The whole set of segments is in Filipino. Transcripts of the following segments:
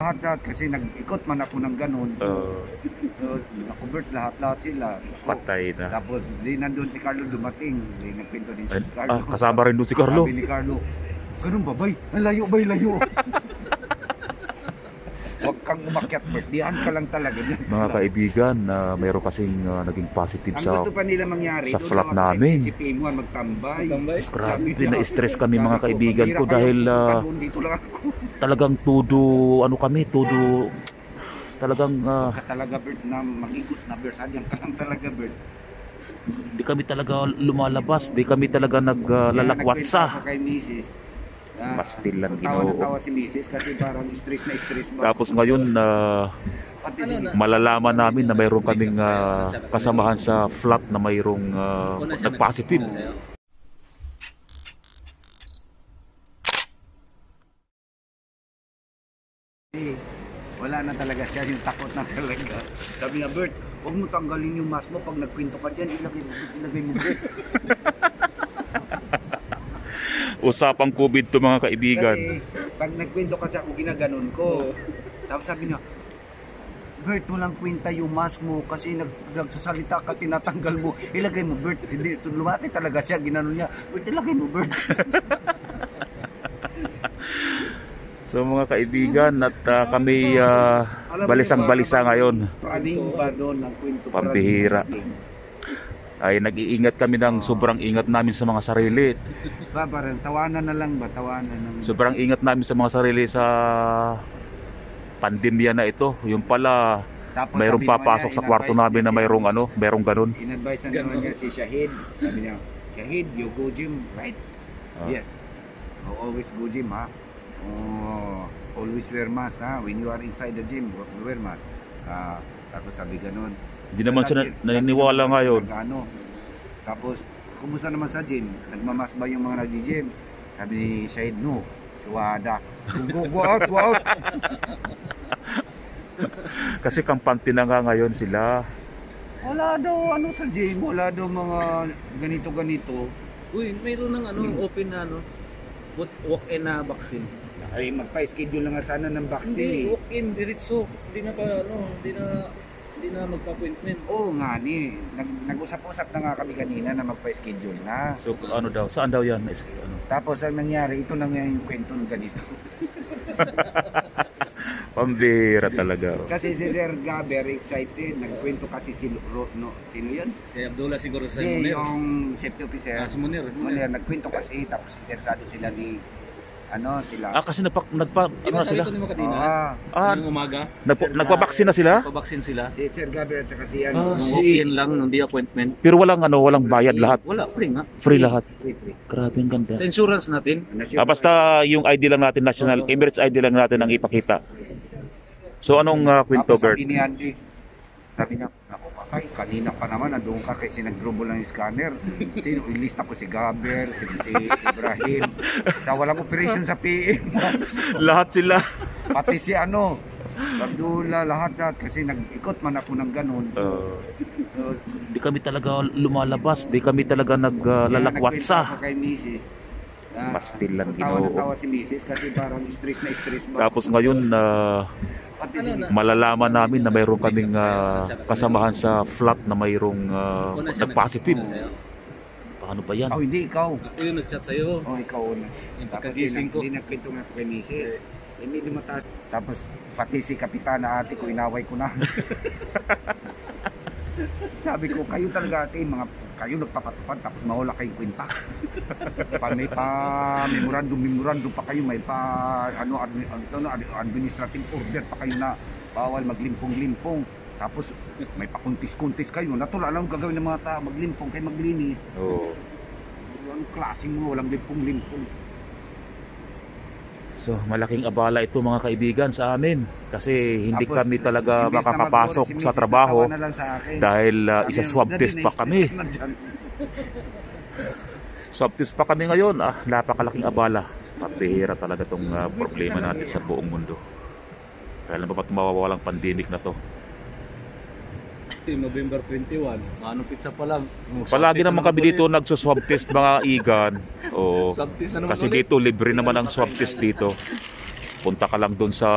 Lahat-lahat kasi nag-ikot man ako ng ganun. Uh, So, nakubert lahat-lahat sila. patay na. Tapos di nandun si Carlo dumating. Di nagpinto din si Ay, Carlo. ah, kasama rin doon si Carlo. Sabi ni Carlo, ganun ba bay? Ang layo bay, layo. Huwag kang umakyat, Bert. Diyan ka lang talaga. Mga kaibigan, na mayroon kasing ah, naging positive Ang sa... gusto pa nila mangyari, sa flat namin. Si Pimuan magtambay. Magtambay? Grabe, na-stress kami mga kaibigan ko "Maghirap dahil ah, ako. talagang tudo, ano kami, tudo, talagang Ka talaga, Bert, na mag-ikot na, Bert. Diyan ka lang talaga, Bert. di kami talaga lumalabas, di kami talaga naglalakwat Kaya nagkwento sa. ako kay Mrs. Ah, Mastil lang tawa na ginoo. tawa si Mrs. kasi parang stress na stress ba. Tapos ngayon, ah, na- malalaman namin na mayroon kaming ah, kasamahan sa flat na mayroong ah, siya nag-positive. wala na talaga siya yung takot na talaga. Sabi niya, Bert, huwag mo tanggalin yung mask mo pag nagkwento ka dyan, ilagay mo, ilagay mo, Bert. Usapang COVID to mga kaibigan. Kasi pag nagkwento kasi ako, ginaganon ko. Tapos sabi niya, Bert, walang kwenta yung mask mo kasi nag, nagsasalita ka, tinatanggal mo. Ilagay mo, Bert. Hindi, lumapit talaga siya, ginanon niya. Bert, ilagay mo, Bert. So mga kaibigan, at ah, kami ah, Alam mo balisang yung balisa parang- ngayon. Praning ba doon ang kwento? Pambihira. Ay nag-iingat kami ng sobrang ingat namin sa mga sarili. Ba, parang tawanan na lang ba? Tawanan ng... Sobrang ingat namin sa mga sarili sa pandemya na ito. Yung pala, Tapos mayroong papasok niya, sa kwarto namin na mayroong ano, mayroong ganun. In-advise na naman Ganon. niya si Shahid. Sabi niya, Shahid, you go gym, right? Ah. Yes. Oh, always go gym, ha? Oh, always wear mask, ha? When you are inside the gym, wear mask. Ah, tapos sabi ganun. Hindi naman siya na- naniniwala ngayon. Ano. Tapos, kumusta naman sa gym? Nagmamask ba yung mga nag-gym? Sabi ni Shahid, no. Suwada. Go, go out, go out. Kasi kampante na nga ngayon sila. Wala daw ano sa gym, wala daw mga ganito-ganito. Uy, mayroon ng ano, open na ano, walk- walk-in na vaccine. Ay, magpa-schedule na nga sana ng Hindi, vaccine. eh. walk-in, diretso. Hindi na pa, ano, hindi na, hindi na magpa-appointment. Oo nga ni, nag, nag-usap-usap na nga kami kanina na magpa-schedule na. So ano daw, saan daw yan? Is- Ano? Tapos ang nangyari, ito na nga yung kwento ng ganito. Pambira talaga. Kasi si Sir Gaber excited, nagkwento kasi si Ro, no, sino yun? Si Abdullah siguro sa Si Munir. yung safety officer. Ah, si Munir. Munir, nagkwento kasi, tapos interesado sila ni, ano, sila. Ah, kasi nagpa, nagpa Di ano sabi sila? ko ni mo kanina? Ah, Ah, Ngayong umaga, nagpa, nagpabaksin na sila? nagpa-vaccine sila. si Sir Gaber at saka si, Ah, ano, si- Walk-in lang, hindi appointment. Pero walang ano, walang bayad lahat. Wala, free nga. Free lahat. Free, free. Grabe ang ganda. Sa insurance natin, Ah, basta yung ID lang natin, national, Oo. Emirates ID lang natin ang ipakita. So anong uh, kwento, Bert? sabi ni Andy, sabi niya, kakay, kanina pa naman, nandun ka kasi nag-dribble lang yung scanner. Sino, ilista ko si Gaber, si, si Ibrahim. Na walang operation sa PM. Lahat sila. Pati si ano, Abdullah, lahat-lahat. Kasi nag-ikot man ako ng ganun. Uh, di kami talaga lumalabas, di kami talaga naglalakwat kaya nagkwento sa. ako kay Mrs. Ah, Mastil lang tawa na ginoo. tawa si Mrs. kasi parang stress na stress ba. Tapos ngayon, uh, Ano malalaman namin na mayroon kaming uh, kasamahan sa flat na mayroong uh, nag-positive. Paano ba yan? oh hindi ikaw. Ako yung nag-chat sa'yo. Oh, ikaw una. Yung Tapos pagkagising ko. Hindi nagkwento nga kay. Hindi di mataas. Tapos pati si kapitana ate ko, inaway ko na. Sabi ko, kayo talaga ate, mga kayo nagpapatupad tapos mawala kayong kwenta. pa, may pa memorandum, memorandum pa kayo, may pa ano, admi, ano, administrative order pa kayo na bawal maglimpong-limpong. Tapos may pakuntis-kuntis kayo. Natula lang gagawin ng mga tao, maglimpong kayo maglinis. Oo. Anong klaseng mo, walang limpong-limpong. So malaking abala ito mga kaibigan sa amin kasi hindi Tapos, kami talaga makakapasok si sa trabaho sa akin. dahil uh, isa swab "Daddy, test pa kami. ka na dyan." Swab test pa kami ngayon. Ah, napakalaking abala. Pabihira talaga tong uh, problema natin sa buong mundo. Kailan ba ba't mawawalang pandemic na to? November 21, ano pizza pa lang. Oh, Palagi naman na kami dito nagsuswab test mga igan. Oo. Swab test na naman Kasi ulit. dito libre naman ang swab test dito. punta ka lang doon sa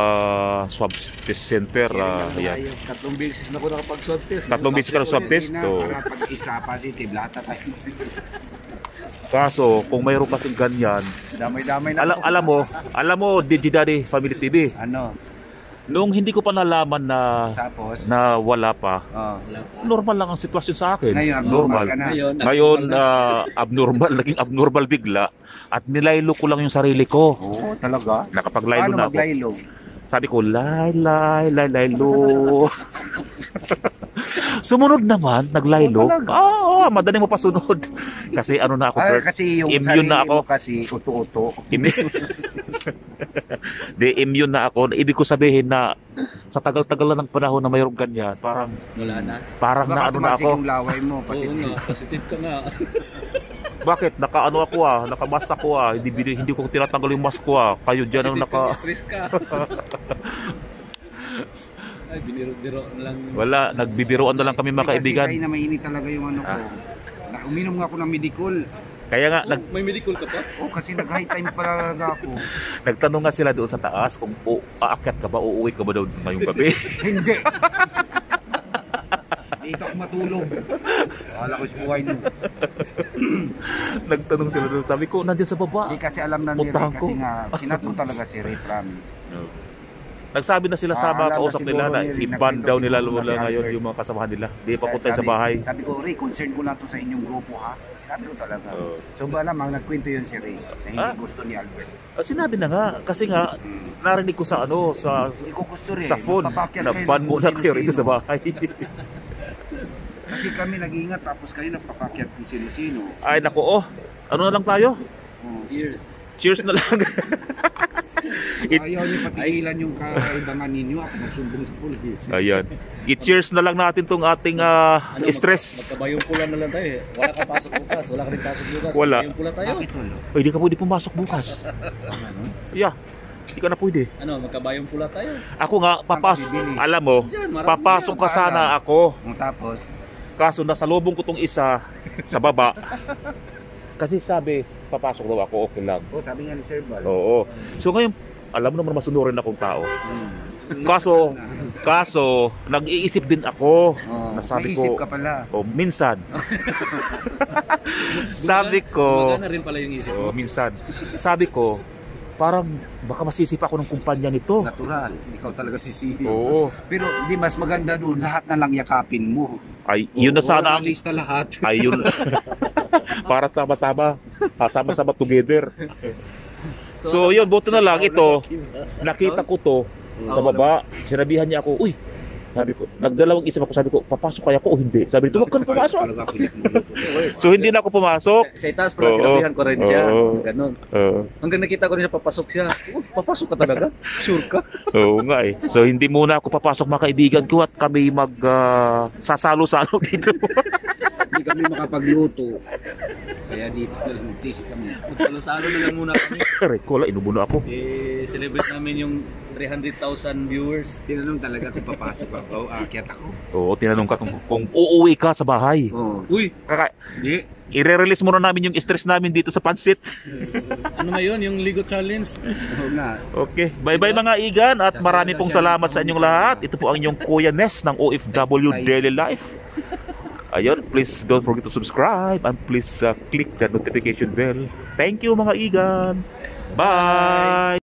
swab test center. ah, ayan. Tatlong beses na ako nakapag-swab test. Tatlong beses ka na swab test. Hindi na, oh. para pag isa positive, lahat na tayo. Kaso, kung mayroon kasing ganyan, Damay-damay na. alam, alam mo, alam mo, DJ Daddy Family TV, Ano? Nung hindi ko pa nalaman na Tapos? na wala pa, Oh. normal lang ang sitwasyon sa akin. Ngayon, normal. normal ka na. Ngayon, Ngayon, ah, abnormal, naging abnormal bigla. At nilaylo ko lang yung sarili ko. Oo, talaga. Nakapaglaylo Paano na ako. maglaylo? Sabi ko, lay, lay, lay, laylo. Sumunod naman, naglaylo. Oh? Oo, oh, madaling mo pasunod. Kasi ano na ako, Ah, Kurt, kasi yung immune na ako. kasi uto-uto. De, immune na ako. Ibig ko sabihin na sa tagal-tagal na ng panahon na mayroong ganyan, parang Wala na. parang na Baka ano na ako. yung laway mo. Oo Positive. nga, positive ka nga. Bakit? Nakaano ako ah, nakamask ako ah. Hindi hindi ko tinatanggal yung mask ko ah. Kayo diyan ang Positive ka, naka stress ka. Ay, biniro-biro na lang. Wala, nagbibiroan na lang kami mga Kasi kaibigan. kayo na mainit talaga yung ano ko. Ah. Na, uminom nga ako ng medicol. Kaya nga Oh, nag, may medical ka pa? Oh, kasi nag-high time pala ako. nagtanong nga sila doon sa taas kung o, aakyat ka ba, uuwi ka ba daw ngayong gabi. Hindi. Dito ako matulog. Wala ko buhay nun. nagtanong sila doon. Sabi ko, nandiyan sa baba. Hindi kasi alam na ni Ray kasi nga, kinat ko talaga si Ray Prami. Nagsabi na sila sa mga kausap nila na i-ban daw nila si ngayon yung mga kasamahan nila. Di pa punta sa bahay. Sabi ko, Ray, concern ko lang to sa inyong grupo ha. Sabi ko talaga. Oo. So ba lamang nagkwento yun si Ray na hindi Ah? gusto ni Albert. Ah, sinabi na nga, kasi nga, Hmm. narinig ko sa ano, sa ko gusto rin. sa phone, na ban muna kayo rito sa bahay. Kasi kami nag-ingat tapos kayo nagpapakyat kung sino-sino. Ay, naku, oh, ano na lang tayo? Oh. Years. Cheers na lang. It- Ayaw niyo patigilan yung kaibangan ninyo ako magsumbong sa pulis. Ayan. I-cheers na lang natin tong ating ah, Ano, stress. Magka, magkabayong pula na lang tayo eh. Wala ka pasok bukas. Wala ka rin pasok bukas. Wala. Magkabayong pula tayo. Bakit wala? Ay, di ka pwede pumasok bukas. Yeah, di ka na pwede. Ano, magkabayong pula tayo. Ako nga, papas, bibili? alam mo, Diyan, papasok ka sana ako. Oh, tapos, Kaso nasa lubong ko tong isa sa baba. Kasi sabi, papasok daw ako, okay lang. oh, sabi nga ni Sir Bal. Oo. So ngayon, alam mo naman masunurin akong tao. Hmm. Kaso, kaso, nag-iisip din ako. Oh, Nasabi ko, ka pala. oh, minsan. sabi ko, Magana rin pala yung isip oh, mo. minsan. Sabi ko, parang baka masisip ako ng kumpanya nito. Natural. Ikaw talaga sisihin. Oo. Pero di mas maganda doon, lahat na lang yakapin mo. Ay, yun na Oo, sana ang lista lahat. ay yun. para sama-sama, ah, sama-sama together. So yun, buto na lang ito. Nakita ko to sa baba. Sinabihan niya ako, uy, sabi ko, nagdalawang isip ako, sabi ko, papasok kaya ako o hindi? Sabi nito, huwag ka na pumasok. So hindi na ako pumasok. Sa itaas pala, Oo. sinabihan ko rin siya. Oo. Ganun. Oo. Hanggang nakita ko rin siya, papasok siya. Oh, papasok ka talaga? Sure ka? Oo nga eh. So hindi muna ako papasok mga kaibigan ko at kami mag ah, sasalo-salo dito. Hindi kami makapagluto. Kaya dito na lang tis kami. Magsalo-salo na lang muna kami. Rekola, inubuno ako. Eh, celebrate namin yung 300,000 viewers. Tinanong talaga kung papasok ako, aakyat ako. Oo, tinanong ka kung, kung uuwi ka sa bahay. Oh. Uy, Kaka, Di. i-release muna namin yung stress namin dito sa pansit. ano ngayon, yung Ligo Challenge? Oo nga. Okay, bye-bye mga igan at marami pong salamat sa inyong lahat. Ito po ang inyong Kuya Ness ng OFW Daily Life. Ayun, please don't forget to subscribe and please uh, click the notification bell. Thank you mga igan. Bye!